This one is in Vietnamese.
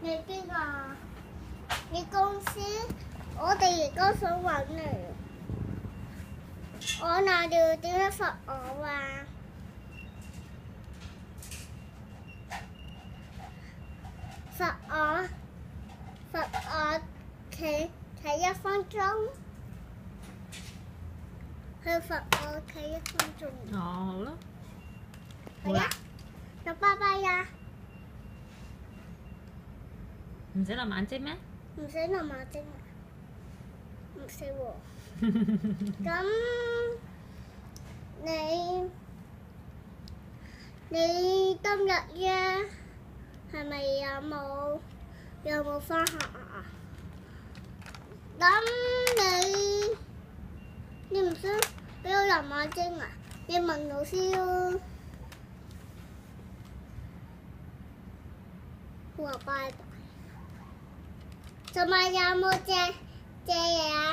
你边个？你公司？我哋而家想揾你。我闹你点解罚我啊？罚我，罚我企企一分钟。佢罚我企一分钟。 Ồ, hầu lắm 系啊，就拜拜呀！ Mình sẽ làm眼睛咩？唔使落马精啊，唔使喎。咁你你今日咧系咪有冇有冇翻学啊？咁你你唔想俾我入马精啊？你问老师咯。话 semuanya mau cek cek ya.